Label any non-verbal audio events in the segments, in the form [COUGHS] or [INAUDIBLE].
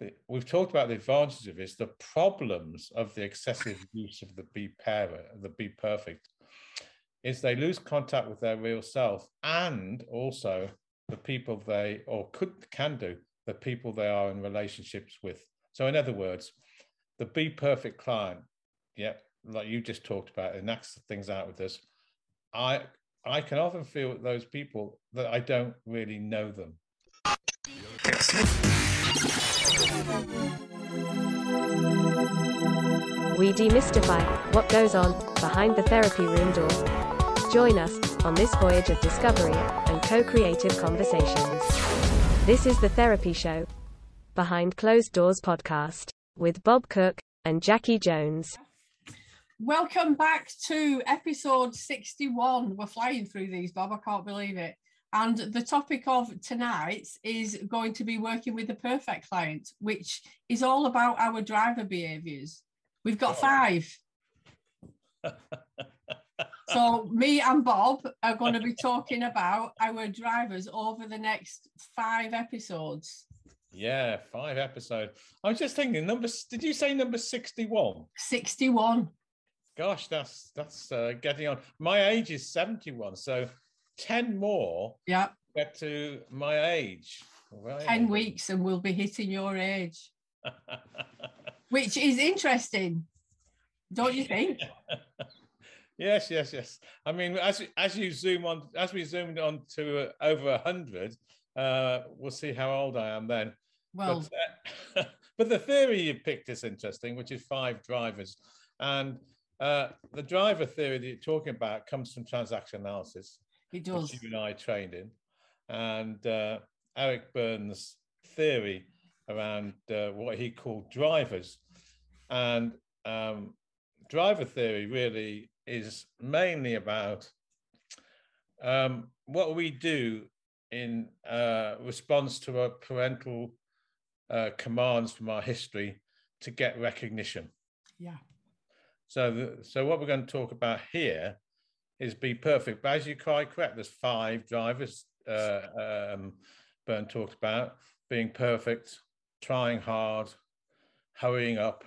the, we've talked about the advantages of this, the problems of the excessive use of the be parent, the be perfect, is they lose contact with their real self and also the people they or could can do the people they are in relationships with. So in other words, the be perfect client, yeah, like you just talked about, and knocks things out with us. I I can often feel those people that I don't really know them. We demystify what goes on behind the therapy room door. Join us on this voyage of discovery and co creative conversations. This is The Therapy Show, Behind Closed Doors podcast, with Bob Cooke and Jacci Jones. Welcome back to episode 61. We're flying through these, Bob. I can't believe it. And the topic of tonight is going to be working with the perfect client, which is all about our driver behaviors. We've got five. [LAUGHS] so, me and Bob are going to be talking about our drivers over the next five episodes. Yeah, five episodes. I was just thinking, number. Did you say number sixty-one? Sixty-one. Gosh, that's that's uh, getting on. My age is seventy-one, so 10 more yeah. get to my age. Right. 10 weeks and we'll be hitting your age. [LAUGHS] Which is interesting don't you think? [LAUGHS] Yes yes yes. I mean as as you zoom on as we zoomed on to uh, over 100 uh we'll see how old i am then. Well. But, uh, [LAUGHS] but the theory you picked is interesting which is five drivers. And uh, the driver theory that you're talking about comes from transaction analysis he does. You and I trained in. And uh, Eric Berne's theory around uh, what he called drivers. And um, driver theory really is mainly about um, what we do in uh, response to our parental uh, commands from our history to get recognition. Yeah. So, the, so what we're going to talk about here is be perfect. But as you're quite correct, there's five drivers uh, um, Berne talked about being perfect, trying hard, hurrying up,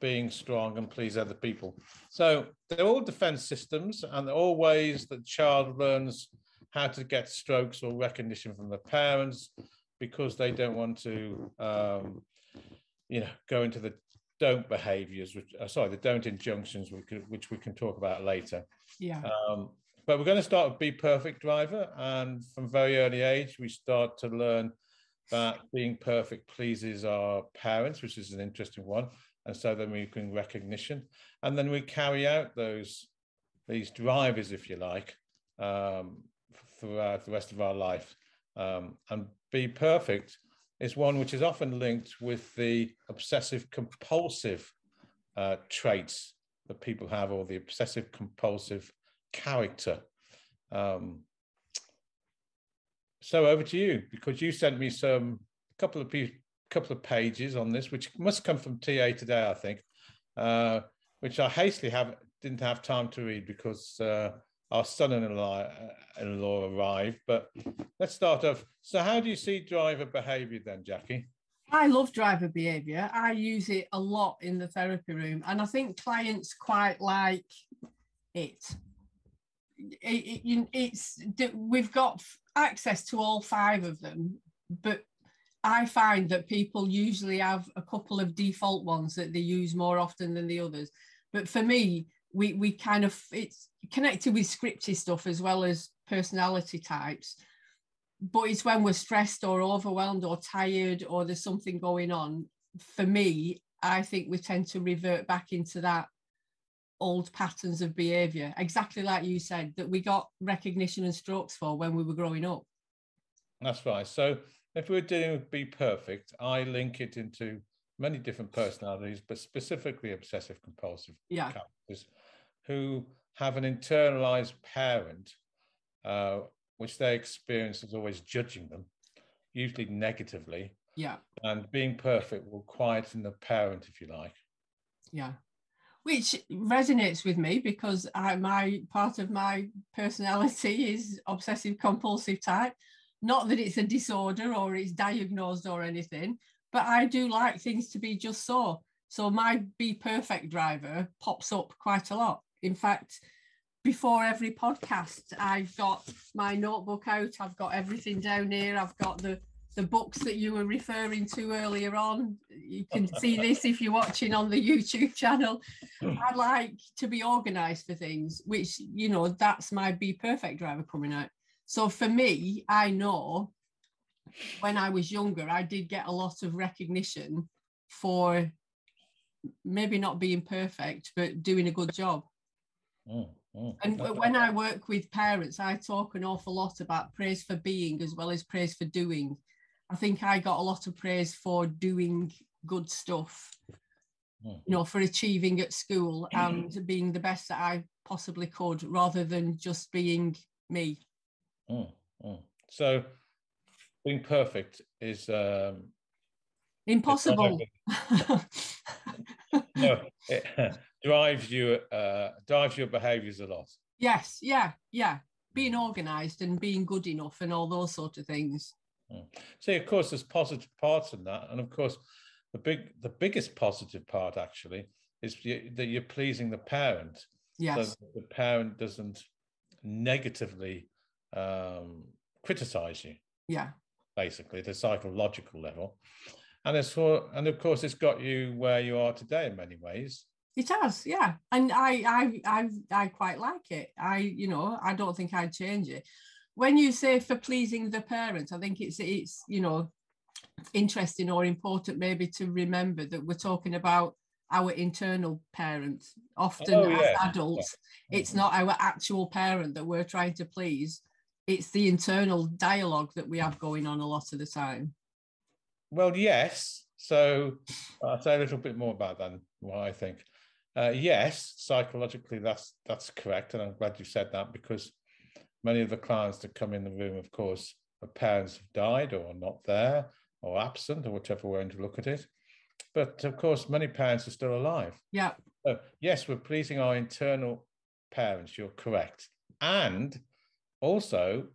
being strong, and please other people. So they're all defense systems, and they're all ways that child learns how to get strokes or recognition from the parents because they don't want to, um, you know, go into the don't behaviors, which, uh, sorry, the don't injunctions, which, which we can talk about later. Yeah. Um, but we're going to start with Be Perfect Driver. And from very early age, we start to learn that being perfect pleases our parents, which is an interesting one. And so then we can recognition. And then we carry out those, these drivers, if you like, um, throughout the rest of our life. Um, and Be Perfect is one which is often linked with the obsessive compulsive uh, traits that people have or the obsessive compulsive character. Um, so over to you because you sent me some couple of couple of pages on this, which must come from TA today, I think, uh, which I hastily have didn't have time to read because uh, our son-in-law uh, arrived. But let's start off. So, how do you see driver behaviour then, Jacci? I love driver behaviour. I use it a lot in the therapy room, and I think clients quite like it. it, it it's we've got access to all five of them, but I find that people usually have a couple of default ones that they use more often than the others. But for me, we we kind of it's connected with scripty stuff as well as personality types but it's when we're stressed or overwhelmed or tired or there's something going on for me i think we tend to revert back into that old patterns of behavior. Exactly like you said that we got recognition and strokes for when we were growing up. That's right. So if we're dealing with be perfect i link it into many different personalities but specifically obsessive compulsive yeah. characters who have an internalized parent, uh, which they experience as always judging them, usually negatively. Yeah. And being perfect will quieten the parent, if you like. Yeah. Which resonates with me because I, my part of my personality is obsessive compulsive type. Not that it's a disorder or it's diagnosed or anything, but I do like things to be just so. So my Be Perfect driver pops up quite a lot. In fact, before every podcast, I've got my notebook out. I've got everything down here. I've got the the books that you were referring to earlier on. You can [LAUGHS] see this if you're watching on the YouTube channel. [LAUGHS] I like to be organized for things, which, you know, that's my Be Perfect driver coming out. So for me, I know when I was younger, I did get a lot of recognition for maybe not being perfect, but doing a good job. Mm, mm. And when I work with parents, I talk an awful lot about praise for being as well as praise for doing. I think I got a lot of praise for doing good stuff, mm. you know, for achieving at school [CLEARS THROAT] and being the best that I possibly could rather than just being me. So being perfect is um, impossible. [LAUGHS] no, it [LAUGHS] drives you uh, drives your behaviours a lot. Yes, yeah, yeah. Being organised and being good enough and all those sort of things. Mm. See, of course, there's positive parts in that, and of course, the big, the biggest positive part actually is that you're pleasing the parent. Yes. So the parent doesn't negatively um, criticize you. Yeah. Basically, the psychological level, and it's for, and of course, it's got you where you are today in many ways. It has, yeah, and I, I, I, I quite like it. I, you know, I don't think I'd change it when you say for pleasing the parents, I think it's it's you know interesting or important maybe to remember that we're talking about our internal parents. Often oh, yeah. as adults, yeah. it's mm-hmm. not our actual parent that we're trying to please. It's the internal dialogue that we have going on a lot of the time. Well, yes. So I'll say a little bit more about that. What I think. Uh, yes, psychologically, that's that's correct, and I'm glad you said that because Many of the clients that come in the room, of course, the parents have died or are not there or absent or whichever way to look at it. But of course, many parents are still alive. Yeah. So, yes, we're pleasing our internal parents. You're correct. And also,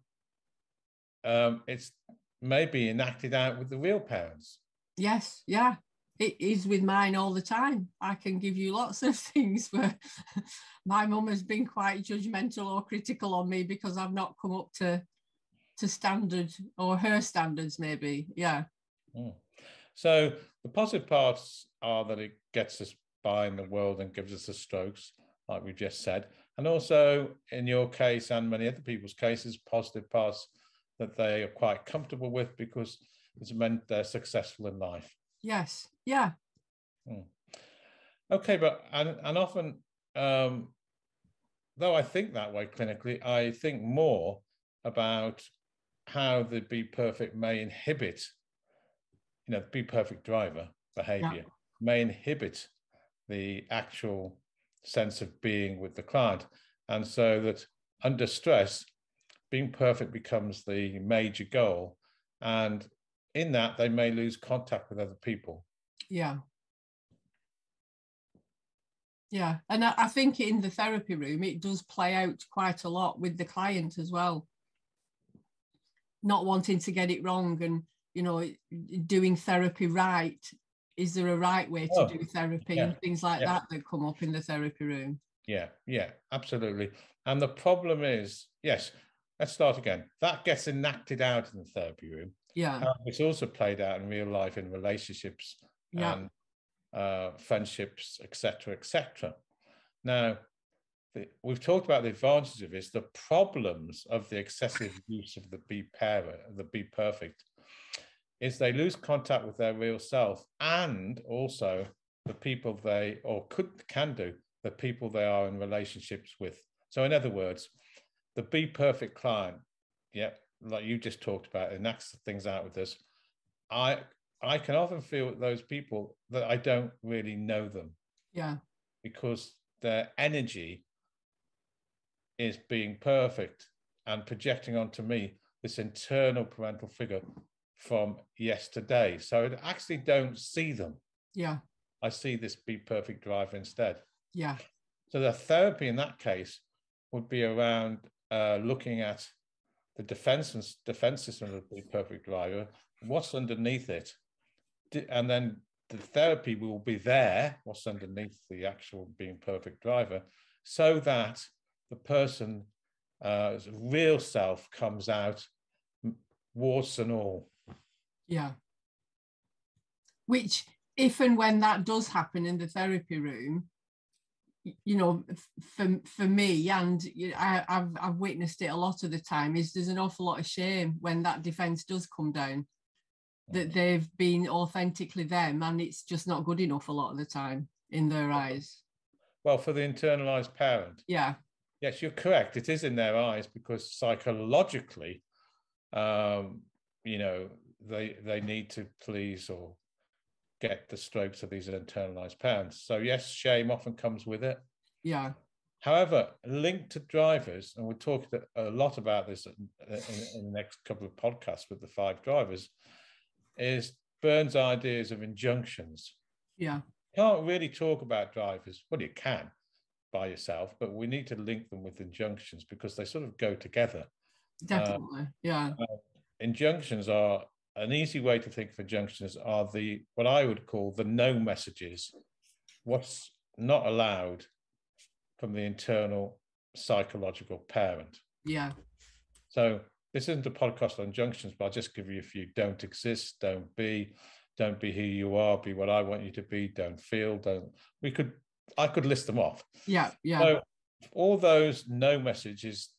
um, it's maybe enacted out with the real parents. Yes. Yeah it is with mine all the time. I can give you lots of [LAUGHS] things where my mum has been quite judgmental or critical on me because I've not come up to to standard or her standards, maybe. Yeah. Mm. So the positive parts are that it gets us by in the world and gives us the strokes, like we've just said. And also in your case and many other people's cases, positive parts that they are quite comfortable with because it's meant they're successful in life. Yes. Yeah. Hmm. Okay, but and and often, um, though I think that way clinically, I think more about how the Be Perfect may inhibit, you know, Be Perfect driver behavior yeah. may inhibit the actual sense of being with the client, and so that under stress, being perfect becomes the major goal, and in that they may lose contact with other people. Yeah. Yeah and I, I think in the therapy room it does play out quite a lot with the client as well. Not wanting to get it wrong and you know doing therapy right is there a right way to oh, do therapy yeah, and things like yeah. that that come up in the therapy room? Yeah yeah absolutely. And the problem is yes let's start again. That gets enacted out in the therapy room yeah. Um, it's also played out in real life in relationships yeah. and uh, friendships, etc., etc. Now, the, we've talked about the advantages of this. The problems of the excessive [LAUGHS] use of the be pair, the be perfect, is they lose contact with their real self and also the people they or could can do the people they are in relationships with. So, in other words, the be perfect client, yeah, like you just talked about, and that's things out with us. I I can often feel with those people that I don't really know them. Yeah. Because their energy is being perfect and projecting onto me this internal parental figure from yesterday. So I actually don't see them. Yeah. I see this be perfect driver instead. Yeah. So the therapy in that case would be around uh, looking at the defense and defense system of the perfect driver, what's underneath it, and then the therapy will be there, what's underneath the actual being perfect driver, so that the person uh, real self comes out, warts and all. Yeah. Which, if and when that does happen in the therapy room, you know, for for me, and you know, I, I've I've witnessed it a lot of the time. Is there's an awful lot of shame when that defence does come down, that they've been authentically them, and it's just not good enough a lot of the time in their eyes. Well, for the internalized parent, Yeah, yes, you're correct. It is in their eyes because psychologically, um, you know, they they need to please or get the strokes of these internalized parents. So yes, shame often comes with it. yeah, However, linked to drivers, and we'll talk a lot about this in, in, the next couple of podcasts with the five drivers, is Berne's ideas of injunctions. yeah, You Can't really talk about drivers. Well, you can by yourself, but we need to link them with injunctions because they sort of go together. definitely. yeah, uh, Injunctions are an easy way to think of injunctions are the what I would call the no messages, what's not allowed from the internal psychological parent. yeah, So this isn't a podcast on injunctions, but I'll just give you a few don't exist, don't be, don't be who you are, be what I want you to be, don't feel, don't we could I could list them off. yeah, yeah, So all those no messages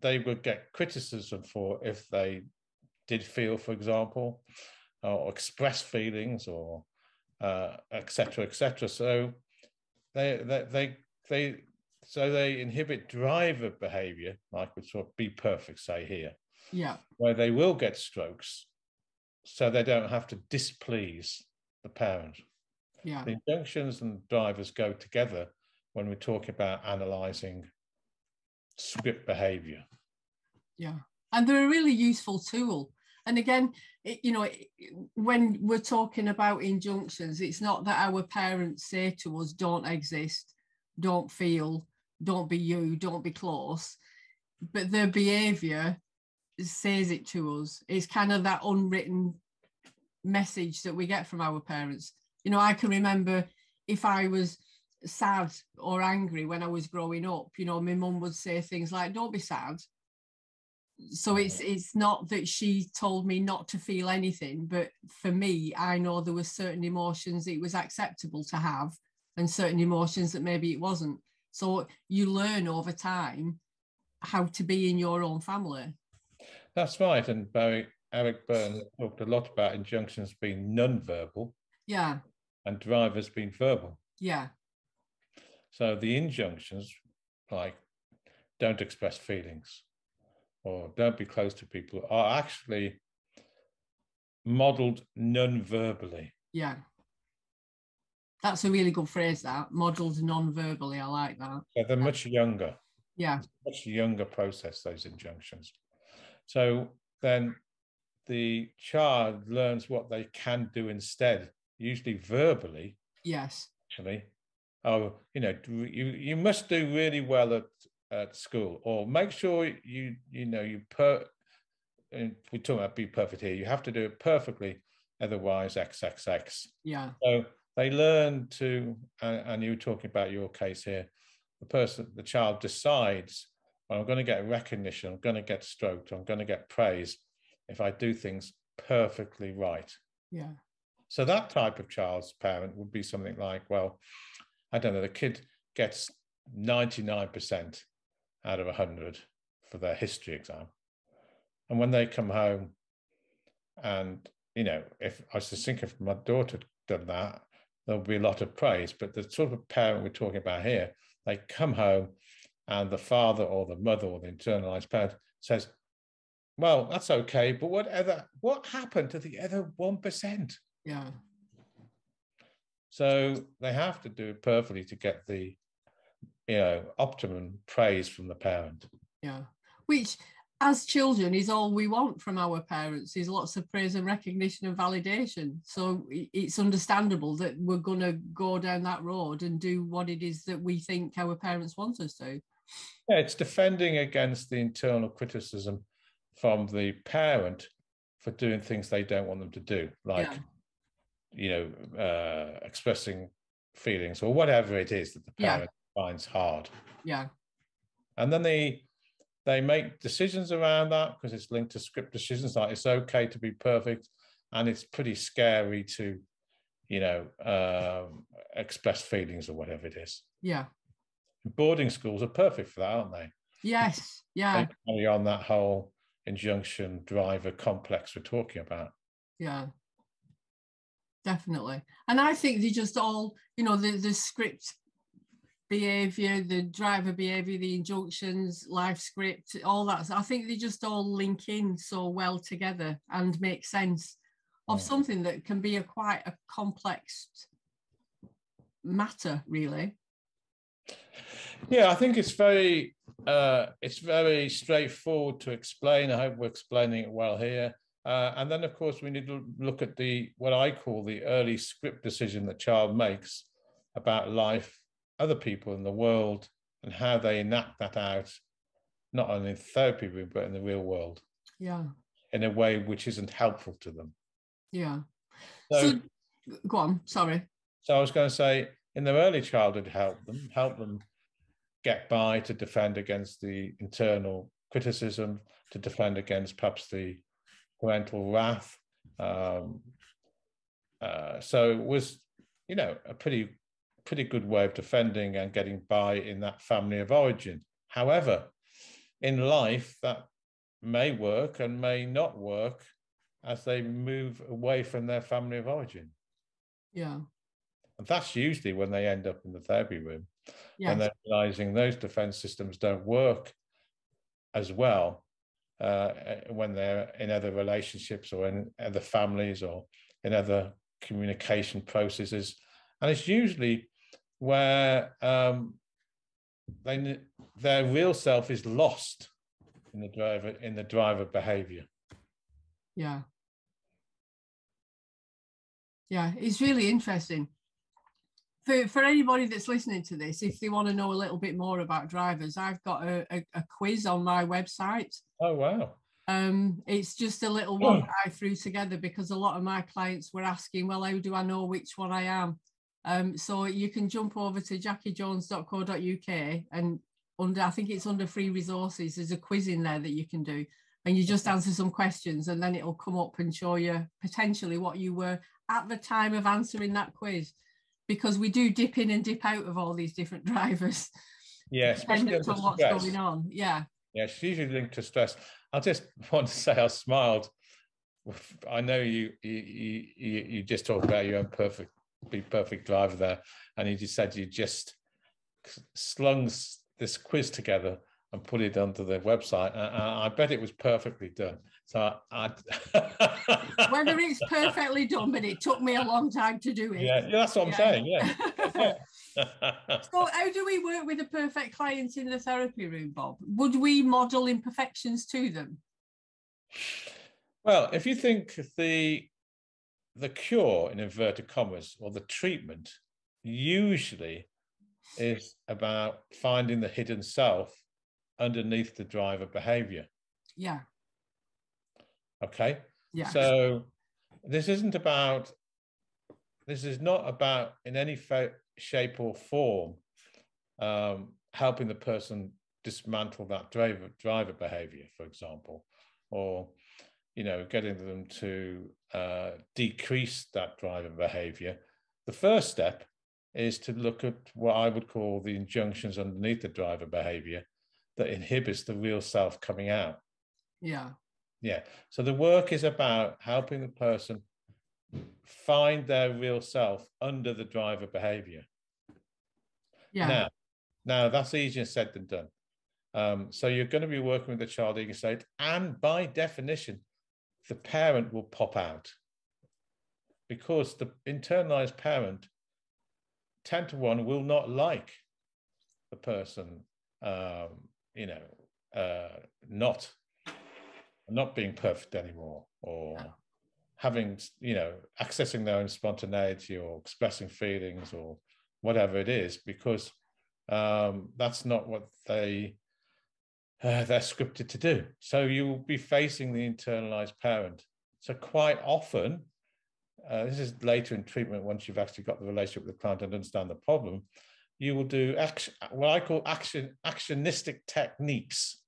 they would get criticism for if they did feel, for example, or express feelings or uh, etc. et. So they, they, they, they, so they inhibit driver behavior, like we sort of be perfect, say here, yeah, where they will get strokes so they don't have to displease the parent. yeah, The injunctions and drivers go together when we talk about analyzing script behavior. yeah. And they're a really useful tool. And again, it, you know, when we're talking about injunctions, it's not that our parents say to us, don't exist, don't feel, don't be you, don't be close, but their behavior says it to us. It's kind of that unwritten message that we get from our parents. You know, I can remember if I was sad or angry when I was growing up, you know, my mum would say things like, don't be sad. So it's it's not that she told me not to feel anything, but for me, I know there were certain emotions it was acceptable to have and certain emotions that maybe it wasn't. So you learn over time how to be in your own family. That's right. And Barry, Eric Berne talked a lot about injunctions being non-verbal Yeah, and drivers being verbal. yeah, So the injunctions, like don't express feelings or don't be close to people, are actually modeled non-verbally. yeah. That's a really good phrase, that modeled non-verbally. I like that. So they're much younger. Yeah, much younger process, those injunctions. So then the child learns what they can do instead, usually verbally, yes, actually. Oh, you know, you, you must do really well at, at school, or make sure you, you know, you per, and we're talking about be perfect here, you have to do it perfectly, otherwise XXX. yeah, So they learn to, and, and you were talking about your case here, the person, the child decides, well, I'm going to get recognition, I'm going to get stroked, I'm going to get praise if I do things perfectly right. yeah, So that type of child's parent would be something like, well, I don't know, the kid gets 99% out of 100 for their history exam. And when they come home, and, you know, if I was just thinking if my daughter had done that, there'll be a lot of praise. But the sort of parent we're talking about here, they come home and the father or the mother or the internalized parent says, well, that's okay, but whatever, what happened to the other 1%? yeah, So they have to do it perfectly to get the, you know, optimum praise from the parent. yeah. Which, as children, is all we want from our parents is lots of praise and recognition and validation. So it's understandable that we're going to go down that road and do what it is that we think our parents want us to. Yeah, it's defending against the internal criticism from the parent for doing things they don't want them to do, like Yeah. you know, uh, expressing feelings or whatever it is that the parent finds hard. Yeah. And then they they make decisions around that because it's linked to script decisions like it's okay to be perfect and it's pretty scary to you know um, express feelings or whatever it is Yeah. boarding schools are perfect for that aren't they Yes. Yeah. they carry on that whole injunction driver complex we're talking about Yeah. Definitely. And I think they just all, you know, the, the script behavior, the driver behavior, the injunctions, life script, all that. I think they just all link in so well together and make sense of Mm. something that can be a quite a complex matter, really. yeah i think it's very uh, it's very straightforward to explain i hope we're explaining it well here uh, and then of course we need to look at the what i call the early script decision the child makes about life other people in the world and how they enact that out not only in therapy room but in the real world Yeah. in a way which isn't helpful to them Yeah. so, So, go on. Sorry. so i was going to say in their early childhood help them help them get by to defend against the internal criticism to defend against perhaps the parental wrath um, uh, so it was you know a pretty pretty good way of defending and getting by in that family of origin however in life that may work and may not work as they move away from their family of origin Yeah. and that's usually when they end up in the therapy room Yeah. and they're realizing those defense systems don't work as well uh, when they're in other relationships or in other families or in other communication processes. And it's usually where um, they, their real self is lost in the driver in the driver behavior. Yeah. Yeah, it's really interesting. For, for anybody that's listening to this, if they want to know a little bit more about drivers, I've got a, a, a quiz on my website. Oh wow! Um, it's just a little one I threw together because a lot of my clients were asking, well, how do I know which one I am? Um, so you can jump over to jaccijones.co.uk and under, I think it's under free resources, there's a quiz in there that you can do. And you just answer some questions and then it'll come up and show you potentially what you were at the time of answering that quiz. Because we do dip in and dip out of all these different [LAUGHS] drivers, Yeah, especially dependent on what's going on. Yeah. Yeah, it's usually linked to stress. I just [LAUGHS] want to say I smiled. I know you you you, you you just talked about your own perfect be perfect driver there, and he just said you just slung this quiz together and put it onto the website. And I bet it was perfectly done. So I, [LAUGHS] Whether it's perfectly done, but it took me a long time to do it. yeah, yeah, that's what I'm Yeah. saying. Yeah. [LAUGHS] [LAUGHS] so how do we work with a perfect client in the therapy room, Bob? Would we model imperfections to them? Well, if you think the the cure in inverted commas or the treatment usually is about finding the hidden self underneath the driver behavior. Yeah, Okay. yeah, So this isn't about this is not about in any fa- shape or form um, helping the person dismantle that driver driver behavior, for example, or you know getting them to uh, decrease that driver behavior. The first step is to look at what I would call the injunctions underneath the driver behavior that inhibits the real self coming out. yeah, Yeah. So the work is about helping the person find their real self under the driver behavior. yeah, Now, now that's easier said than done. Um, so you're going to be working with the child ego state, and by definition, the parent will pop out. Because the internalized parent, 10 to 1, will not like the person, um, you know, uh, not not being perfect anymore or having you know accessing their own spontaneity or expressing feelings or whatever it is because um, that's not what they uh, they're scripted to do so you will be facing the internalized parent so quite often uh, this is later in treatment once you've actually got the relationship with the client and understand the problem, you will do action, what I call action actionistic techniques,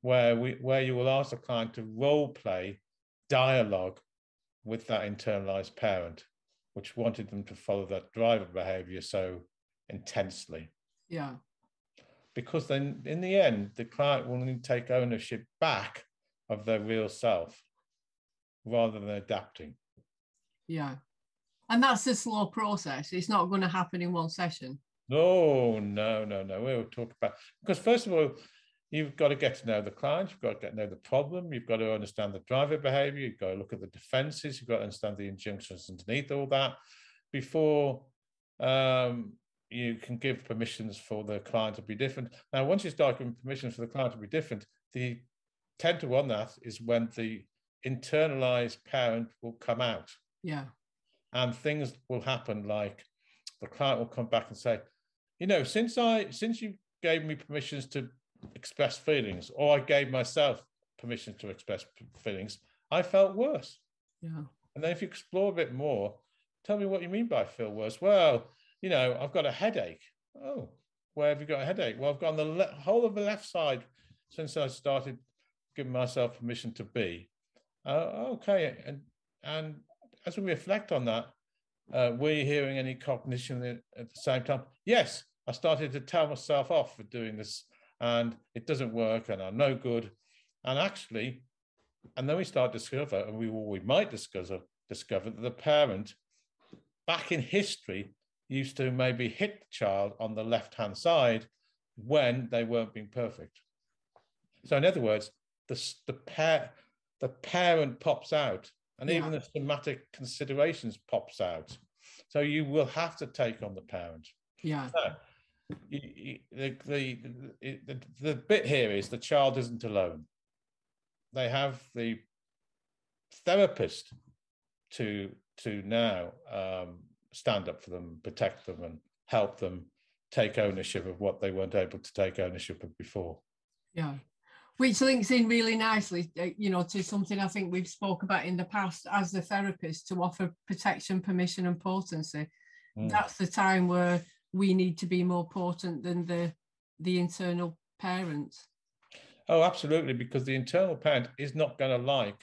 where we where you will ask the client to role play dialogue with that internalized parent, which wanted them to follow that driver behavior so intensely. Yeah. Because then in the end, the client will need to take ownership back of their real self rather than adapting. Yeah. And that's a slow process. It's not going to happen in one session. No, no, no, no. We'll talk about because first of all, you've got to get to know the client, you've got to get to know the problem, you've got to understand the driver behavior, you've got to look at the defenses, you've got to understand the injunctions underneath all that before um, you can give permissions for the client to be different. Now, once you start giving permissions for the client to be different, the 10 to 1 that is when the internalized parent will come out. Yeah. And things will happen like the client will come back and say, you know, since I since you gave me permissions to express feelings, or I gave myself permission to express feelings, I felt worse. Yeah. And then if you explore a bit more, tell me what you mean by feel worse. Well, you know, I've got a headache. Oh, where have you got a headache? Well, I've got on the le- whole of the left side since I started giving myself permission to be. Uh, okay, and and as we reflect on that, uh, were you hearing any cognition at the same time? Yes, I started to tell myself off for doing this and it doesn't work and I'm no good. And actually, and then we start to discover, and we, we might discover, discover that the parent back in history used to maybe hit the child on the left hand side when they weren't being perfect. So, in other words, the, the, pair, the parent pops out and yeah. even the somatic considerations pops out. So you will have to take on the parent. Yeah. So, the, the, the, the bit here is the child isn't alone. They have the therapist to to now um, stand up for them, protect them, and help them take ownership of what they weren't able to take ownership of before. Yeah, which links in really nicely, uh, you know, to something I think we've spoke about in the past as the therapist to offer protection, permission, and potency. Mm. That's the time where we need to be more potent than the the internal parent. Oh, absolutely, because the internal parent is not going to like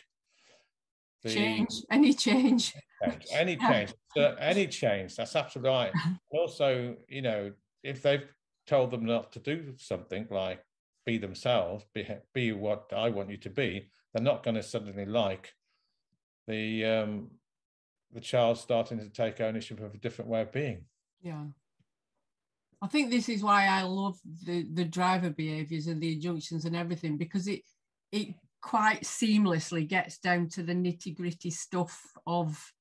the change, any change, change [LAUGHS] any change, so any change. That's absolutely right. also, you know, if they've told them not to do something like be themselves, be, be what I want you to be, they're not going to suddenly like the um, the child starting to take ownership of a different way of being. Yeah. I think this is why I love the, the driver behaviors and the injunctions and everything because it it quite seamlessly gets down to the nitty gritty stuff of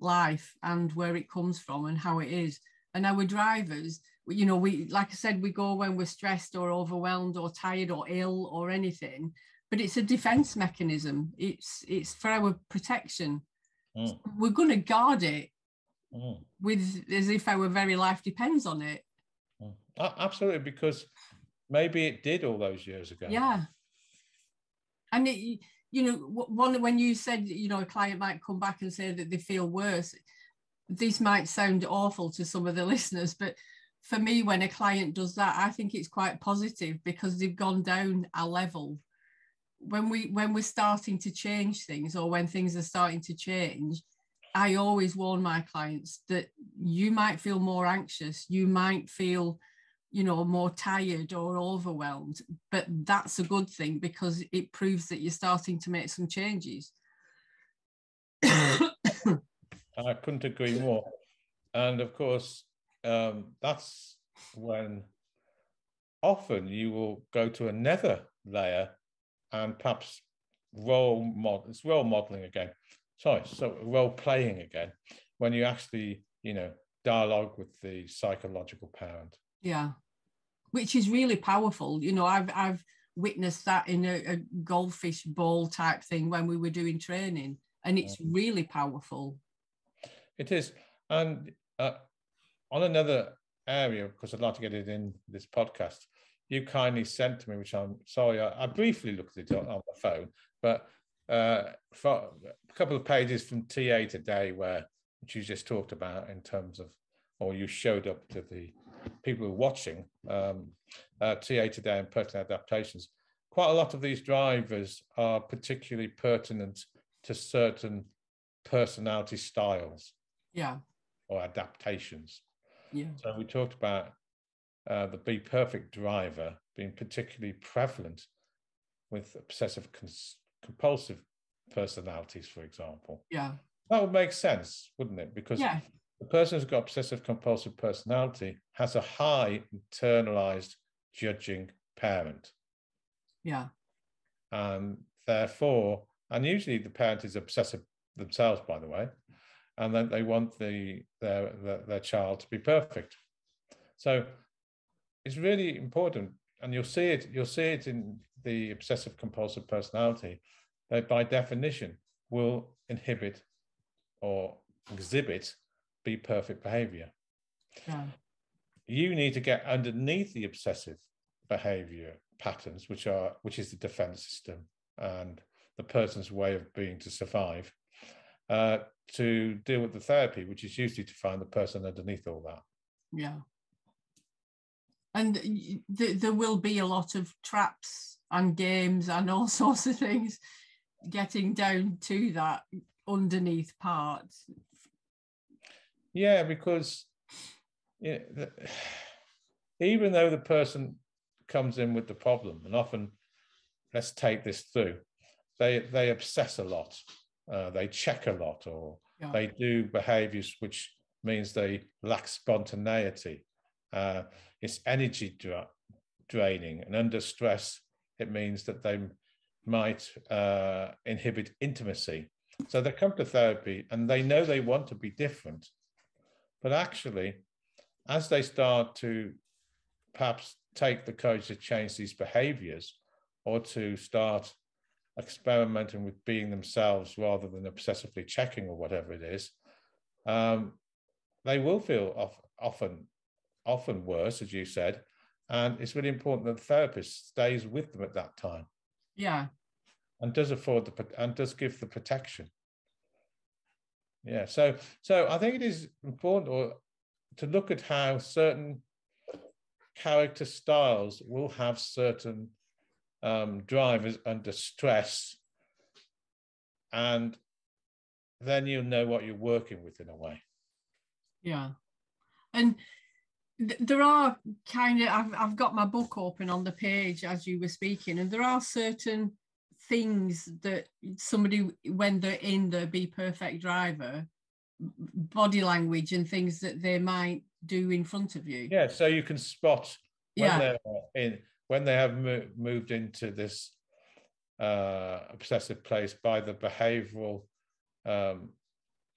life and where it comes from and how it is. And our drivers, you know, we, like I said, we go when we're stressed or overwhelmed or tired or ill or anything, but it's a defense mechanism. It's, it's for our protection. Mm. we're going to guard it mm. with as if our very life depends on it. Mm. Absolutely, because maybe it did all those years ago. Yeah. And it, you know, one when you said, you know, a client might come back and say that they feel worse, this might sound awful to some of the [LAUGHS] listeners, but for me, when a client does that, I think it's quite positive because they've gone down a level. When we when we're starting to change things or when things are starting to change, I always warn my clients that you might feel more anxious, you might feel, you know, more tired or overwhelmed, but that's a good thing because it proves that you're starting to make some changes. [COUGHS] I couldn't agree more. And of course, um, that's when often you will go to another layer and perhaps role model, it's role modeling again. Sorry, so role playing again, when you actually, you know, dialogue with the psychological parent. Yeah, which is really powerful. You know, I've I've witnessed that in a, a goldfish bowl type thing when we were doing training, and it's really powerful. It is. And uh, on another area, because I'd like to get it in this podcast, you kindly sent to me, which I'm sorry, I, I briefly looked at it on, on the phone, but uh, for a couple of pages from TA today where which you just talked about in terms of, or you showed up to the people who are watching um, uh, TA today and personal adaptations. Quite a lot of these drivers are particularly pertinent to certain personality styles. Yeah. Or adaptations. Yeah. So we talked about uh, the Be Perfect driver being particularly prevalent with obsessive compulsive personalities, for example. Yeah. That would make sense, wouldn't it? Because yeah. The person who's got obsessive compulsive personality has a high internalized judging parent. Yeah. And therefore, and usually the parent is obsessive themselves, by the way, and then they want the their, their, their child to be perfect. So it's really important, and you'll see it. You'll see it in the obsessive compulsive personality that, by definition, will inhibit or exhibit be perfect behavior. Yeah. You need to get underneath the obsessive behavior patterns, which are which is the defense system and the person's way of being to survive, uh, to deal with the therapy, which is usually to find the person underneath all that. Yeah. And th- there will be a lot of traps and games and all [LAUGHS] sorts of things getting down to that underneath part. Yeah, because you know, [SIGHS] even though the person comes in with the problem, and often, let's take this through, they they obsess a lot, uh, they check a lot, or yeah. they do behaviours which means they lack spontaneity. Uh, it's energy dra- draining, and under stress, it means that they might uh, inhibit intimacy. So they come to therapy and they know they want to be different, but actually, as they start to perhaps take the courage to change these behaviors or to start experimenting with being themselves rather than obsessively checking or whatever it is, um, they will feel off, often often worse, as you said. And it's really important that the therapist stays with them at that time. Yeah. And does afford the and does give the protection. Yeah. So so I think it is important or to look at how certain character styles will have certain um, drivers under stress, and then you'll know what you're working with in a way. Yeah, and th- there are kind of I've I've got my book open on the page as you were speaking, and there are certain things that somebody when they're in the be perfect driver body language and things that they might do in front of you. Yeah, so you can spot when yeah. they're in when they have mo- moved into this uh, obsessive place by the behavioural um,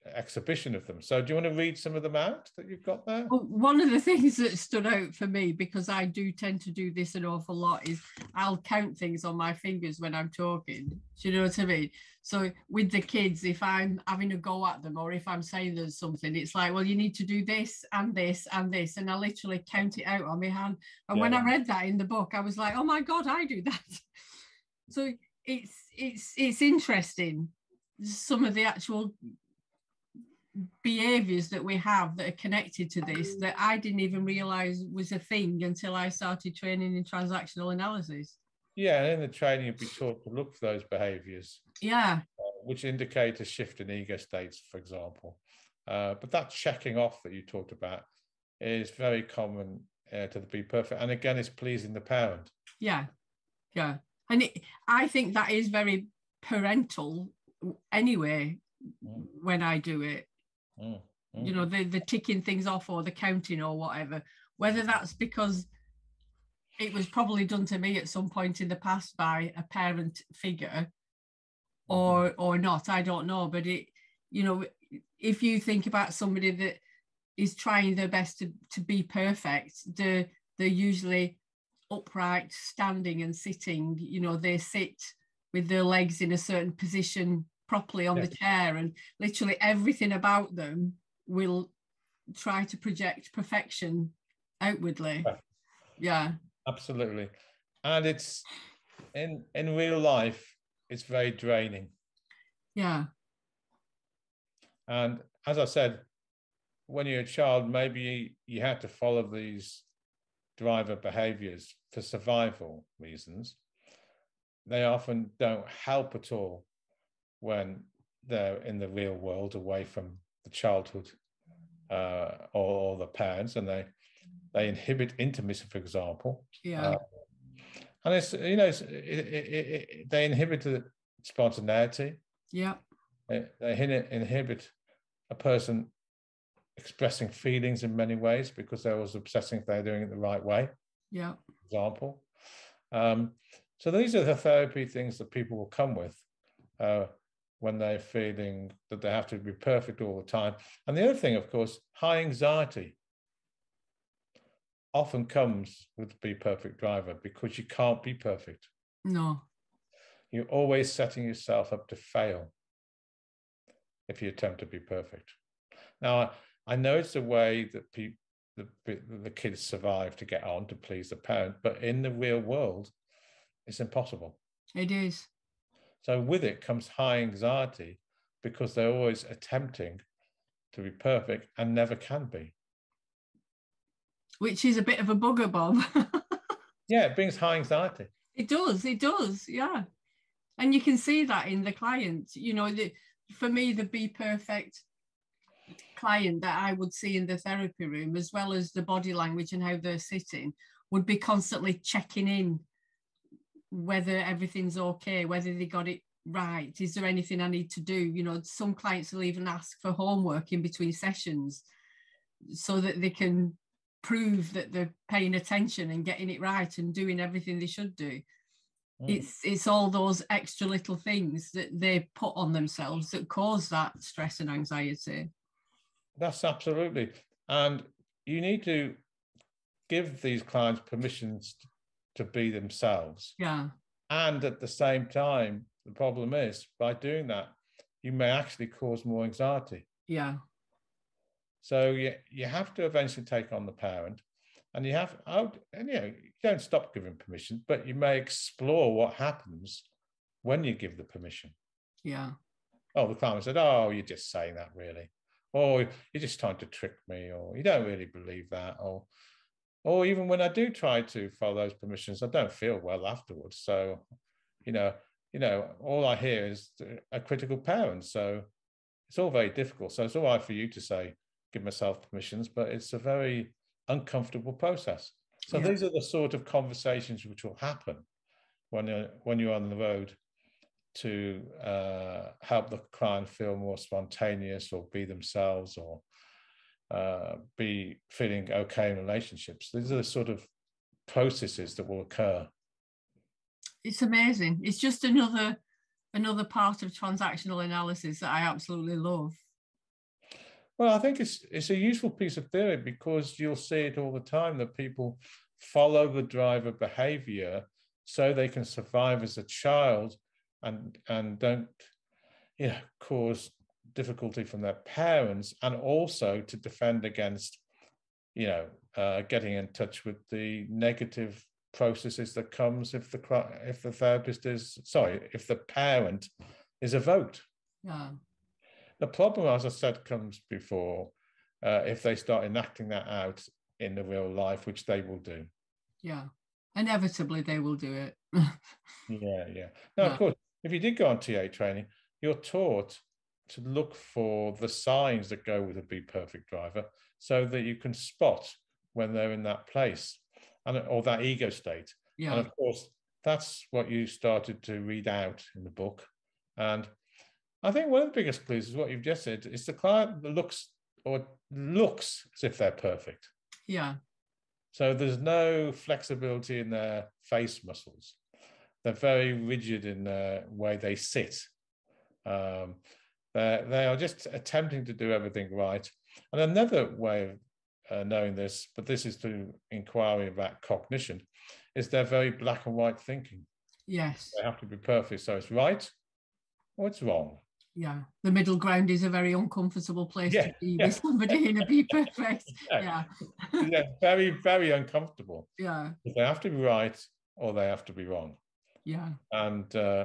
exhibition of them. So, do you want to read some of them out that you've got there? Well, one of the [LAUGHS] things that stood out for me, because I do tend to do this an awful lot, is I'll count things on my fingers when I'm talking. Do you know what I mean? So, with the kids, if I'm having a go at them or if I'm saying there's something, it's like, well, you need to do this and this and this. And I literally count it out on my hand. And yeah. when I read that in the book, I was like, oh my God, I do that. [LAUGHS] so, it's it's it's interesting some of the actual behaviors that we have that are connected to this that I didn't even realize was a thing until I started training in transactional analysis. Yeah, and in the training, you'd be taught to look for those behaviors. Yeah. Uh, which indicate a shift in ego states, for example. Uh, but that checking off that you talked about is very common uh, to the be perfect. And again, it's pleasing the parent. Yeah. Yeah. And it, I think that is very parental anyway mm. when I do it. Mm, mm. You know, the the ticking things off or the counting or whatever. Whether that's because it was probably done to me at some point in the past by a parent figure or mm-hmm. or not, I don't know. But it, you know, if you think about somebody that is trying their best to, to be perfect, they're they're usually upright, standing and sitting. You know, they sit with their legs in a certain position properly on the chair and literally everything about them will try to project perfection outwardly. Yeah. Absolutely. And it's in in real life it's very draining. Yeah. And as I said, when you're a child, maybe you had to follow these driver behaviors for survival reasons. They often don't help at all when they're in the real world away from the childhood uh, or, or, the parents and they they inhibit intimacy for example. Yeah. Uh, and it's you know it's, it, it, it, they inhibit the spontaneity. Yeah. They, inhibit a person expressing feelings in many ways because they're always obsessing if they're doing it the right way yeah. example. Um, so these are the therapy things that people will come with. Uh, when they're feeling that they have to be perfect all the time. And the other thing, of course, high anxiety often comes with the Be Perfect Driver because you can't be perfect. No. You're always setting yourself up to fail if you attempt to be perfect. Now, I know it's a way that people, the, the kids survive to get on to please the parent, but in the real world, it's impossible. It is. So with it comes high anxiety because they're always attempting to be perfect and never can be. Which is a bit of a bugger, Bob. [LAUGHS] yeah, it brings high anxiety. It does, it does, yeah. And you can see that in the client. You know, the, for me, the be perfect client that I would see in the therapy room, as well as the body language and how they're sitting, would be constantly checking in whether everything's okay, whether they got it right. Is there anything I need to do? You know, some clients will even ask for homework in between sessions so that they can prove that they're paying attention and getting it right and doing everything they should do. Mm. It's it's all those extra little things that they put on themselves that cause that stress and anxiety. That's absolutely. And you need to give these clients permissions to be themselves. Yeah. And at the same time, the problem is by doing that, you may actually cause more anxiety. Yeah. So you, you have to eventually take on the parent and you have, and you know, you don't stop giving permission, but you may explore what happens when you give the permission. Yeah. Oh, the client said, oh, you're just saying that really. Or you're just trying to trick me, or you don't really believe that, or or even when I do try to follow those permissions, I don't feel well afterwards. So, you know, you know, all I hear is a critical parent. So it's all very difficult. So it's all right for you to say, give myself permissions, but it's a very uncomfortable process. So yeah. these are the sort of conversations which will happen when you're when you're on the road to uh, help the client feel more spontaneous or be themselves or uh, be feeling okay in relationships. These are the sort of processes that will occur. It's amazing. It's just another another part of transactional analysis that I absolutely love. Well, I think it's it's a useful piece of theory because you'll see it all the time that people follow the driver behavior so they can survive as a child and and don't you know cause difficulty from their parents and also to defend against you know uh, getting in touch with the negative processes that comes if the if the therapist is sorry if the parent is evoked yeah. The problem as i said comes before uh, if they start enacting that out in the real life which they will do. Yeah. Inevitably they will do it. [LAUGHS] Yeah yeah. Now yeah. of course if you did go on ta training you're taught to look for the signs that go with a be perfect driver so that you can spot when they're in that place and or that ego state. Yeah. and of course that's what you started to read out in the book. And i think one of the biggest clues is what you've just said is the client looks or looks as if they're perfect. Yeah. So there's no flexibility in their face muscles. They're very rigid in the way they sit. Um, they're, they are just attempting to do everything right. And another way of uh, knowing this, but this is through inquiry about cognition, is they're very black and white thinking. Yes. They have to be perfect. So it's right or it's wrong. Yeah. The middle ground is a very uncomfortable place yeah, to be yeah. with somebody in a be [LAUGHS] perfect. yeah. yeah. Very, very uncomfortable. Yeah. They have to be right or they have to be wrong. Yeah. And uh,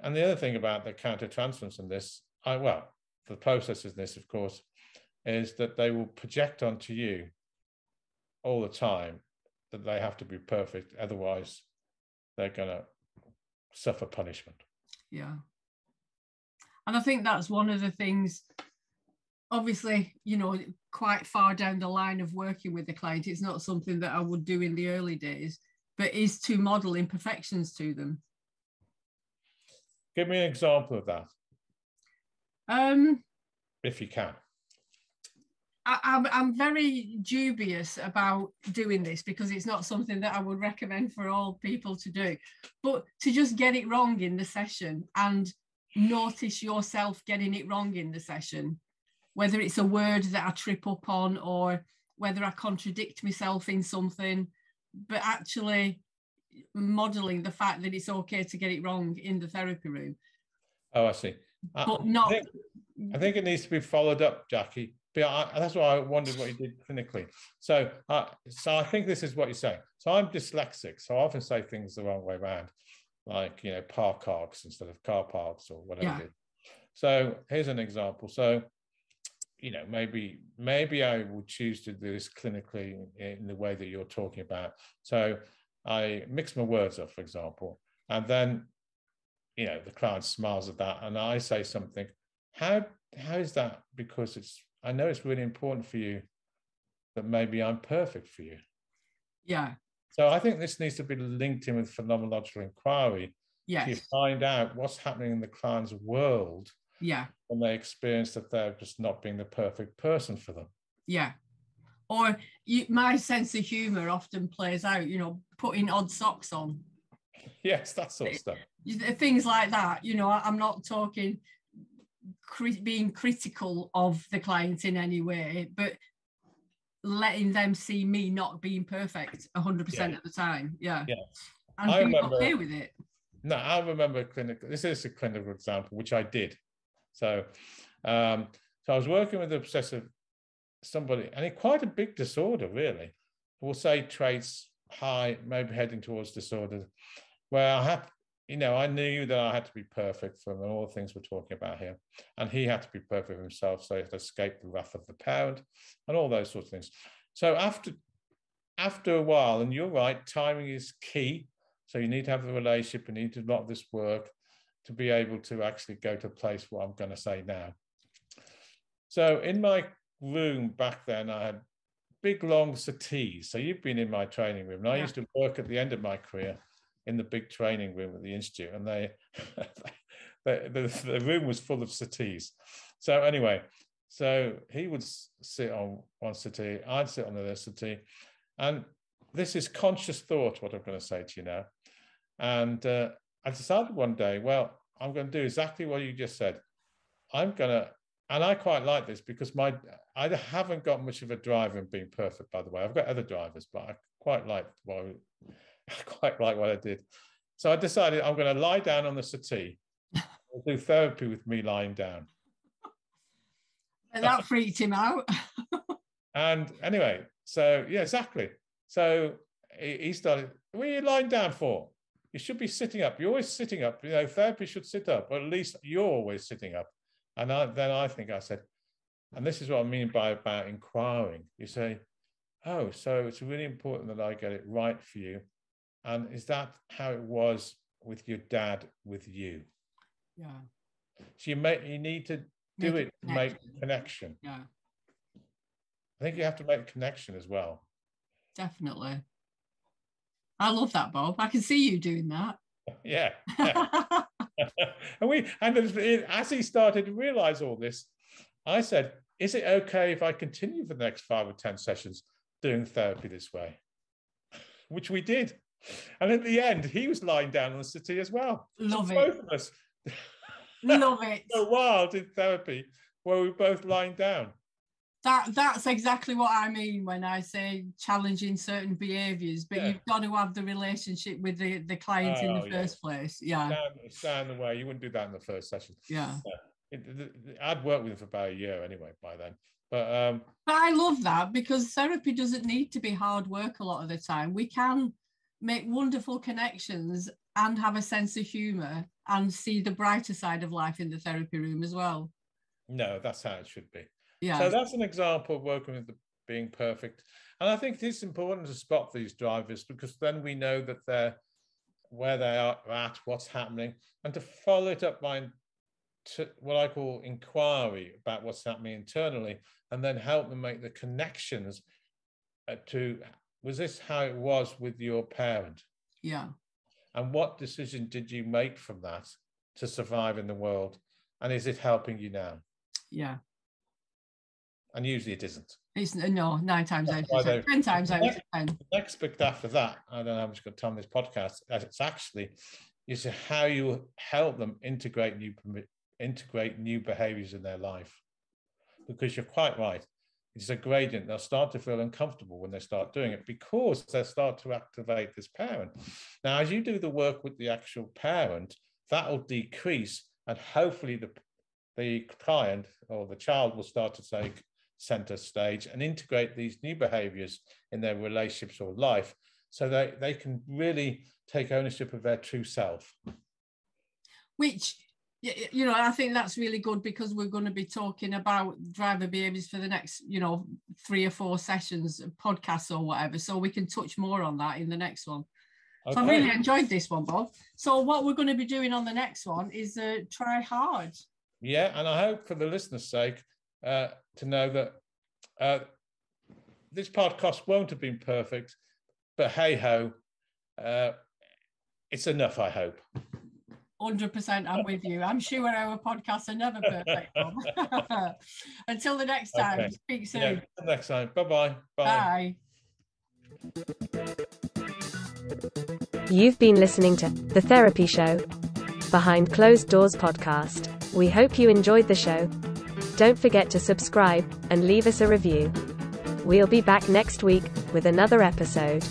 and the other thing about the countertransference in this I well, the process in this, of course, is that they will project onto you all the time that they have to be perfect. Otherwise, they're going to suffer punishment. Yeah. And I think that's one of the things, obviously, you know, quite far down the line of working with the client. It's not something that I would do in the early days, but is to model imperfections to them. Give me an example of that. Um, if you can. I, I'm, I'm very dubious about doing this because it's not something that I would recommend for all people to do. But to just get it wrong in the session and notice yourself getting it wrong in the session, whether it's a word that I trip up on or whether I contradict myself in something, but actually modeling the fact that it's okay to get it wrong in the therapy room. Oh, I see. But I, not. I think, I think, it needs to be followed up, Jacci. But I, that's why I wondered what you did clinically. So, uh, so I think this is what you're saying. So I'm dyslexic, so I often say things the wrong way around, like you know, park arcs instead of car parks or whatever. Yeah. So here's an example. So you know maybe maybe i would choose to do this clinically in the way that you're talking about so i mix my words up for example and then you know the client smiles at that and i say something how how is that because it's i know it's really important for you that maybe i'm perfect for you yeah so i think this needs to be linked in with phenomenological inquiry yes. to find out what's happening in the client's world yeah. When they experience that they're just not being the perfect person for them. Yeah. Or you, my sense of humor often plays out, you know, putting odd socks on. [LAUGHS] Yes, that sort of stuff. Things like that. You know, I'm not talking cri- being critical of the client in any way, but letting them see me not being perfect 100% yeah. of the time. Yeah. Yeah. And I remember, okay with it. No, I remember clinical. This is a clinical example, which I did. So, um, so I was working with a obsessive somebody, and it quite a big disorder, really. We'll say traits high, maybe heading towards disorder, where I had, you know, I knew that I had to be perfect for from all the things we're talking about here, and he had to be perfect himself, so he had to escape the wrath of the parent, and all those sorts of things. So after after a while, and you're right, timing is key. So you need to have the relationship, you need to lot of this work to be able to actually go to a place what I'm going to say now. So in my room back then, I had big long settees. So you've been in my training room, and I used to work at the end of my career in the big training room at the institute, and they [LAUGHS] the, the, the room was full of settees. So anyway, so he would sit on one settee, I'd sit on the other settee, and this is conscious thought. What I'm going to say to you now, and uh, I decided one day, well, I'm going to do exactly what you just said. I'm going to, and I quite like this because my, I haven't got much of a driver in being perfect, by the way. I've got other drivers, but I quite like I [LAUGHS] quite like what I did. So I decided I'm going to lie down on the settee. [LAUGHS] I'll do therapy with me lying down. And that freaked him out. [LAUGHS] and anyway, so yeah, exactly. So he started, what are you lying down for? you should be sitting up. You're always sitting up. You know, therapy should sit up, or at least you're always sitting up. And I, then I think I said, and this is what I mean by about inquiring. You say, oh, so it's really important that I get it right for you. And is that how it was with your dad with you? Yeah. So you make you need to do make it to make connection. Yeah. I think you have to make a connection as well. Definitely. I love that, Bob. I can see you doing that. [LAUGHS] Yeah. yeah. [LAUGHS] [LAUGHS] and we and as he started to realize all this, I said, "Is it okay if I continue for the next five or ten sessions doing therapy this way?" Which we did. And at the end, he was lying down on the city as well. Love so it. Both of us. [LAUGHS] Love it. A while did therapy where we were both lying down that that's exactly what I mean when I say challenging certain behaviours. But yeah. you've got to have the relationship with the, the client oh, in the yeah. first place. Yeah. Stand, the. You wouldn't do that in the first session. Yeah. yeah. I'd worked with him for about a year anyway by then. But um But I love that because therapy doesn't need to be hard work a lot of the time. We can make wonderful connections and have a sense of humour and see the brighter side of life in the therapy room as well. No, that's how it should be. Yeah. So that's an example of working with the being perfect. And I think it is important to spot these drivers because then we know that they're where they are at, what's happening, and to follow it up by to what I call inquiry about what's happening internally, and then help them make the connections uh, to was this how it was with your parent? yeah. And what decision did you make from that to survive in the world? And is it helping you now? Yeah. And usually it isn't. It's no nine times out That's why of ten. Ten times out of ten. The next bit after that, I don't know how much got time this podcast. uh, It's actually is how you help them integrate new integrate new behaviors in their life. Because you're quite right. It's a gradient. They'll start to feel uncomfortable when they start doing it because they start to activate this parent. Now, as you do the work with the actual parent, that will decrease, and hopefully the the client or the child will start to take center stage and integrate these new behaviors in their relationships or life so they, they can really take ownership of their true self. which you know i think that's really good because we're going to be talking about driver behaviors for the next you know three or four sessions of podcasts or whatever so we can touch more on that in the next one. So i really enjoyed this one bob. So what we're going to be doing on the next one is uh, try hard. Yeah, and I hope for the listener's sake uh, to know that uh, this podcast won't have been perfect, but hey ho, uh, it's enough, I hope. 100% i'm with you i'm sure our podcasts are never perfect Bob. [LAUGHS] until the next time Okay. speak soon Yeah, until next time. Bye-bye. Bye. bye You've been listening to The Therapy Show, Behind Closed Doors podcast. We hope you enjoyed the show. Don't forget to subscribe and leave us a review. We'll be back next week with another episode.